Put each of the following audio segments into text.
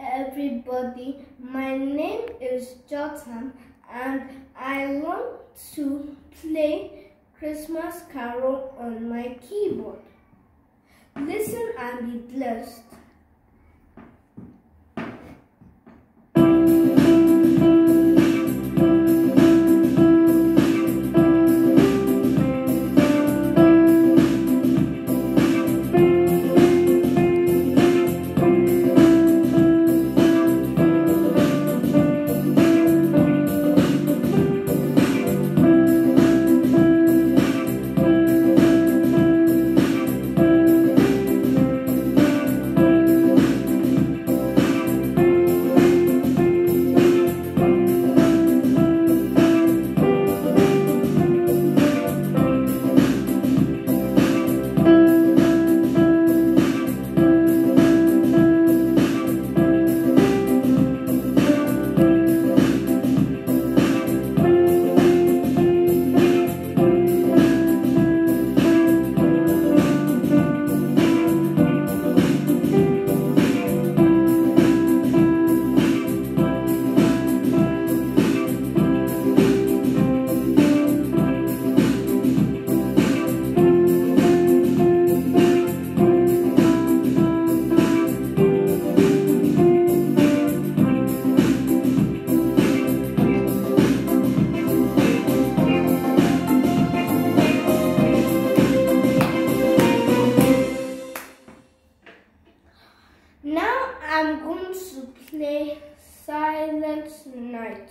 everybody. My name is Jotham and I want to play Christmas Carol on my keyboard. Listen and be blessed. Now I'm going to play Silent Night.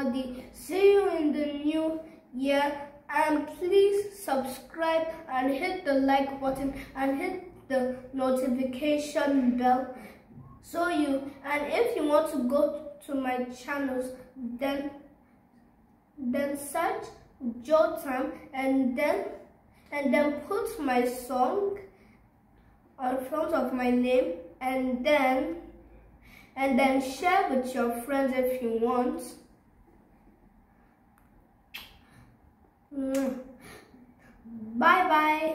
Everybody. See you in the new year and please subscribe and hit the like button and hit the notification bell so you and if you want to go to my channels then then search Jotham and then and then put my song on front of my name and then and then share with your friends if you want. Bye bye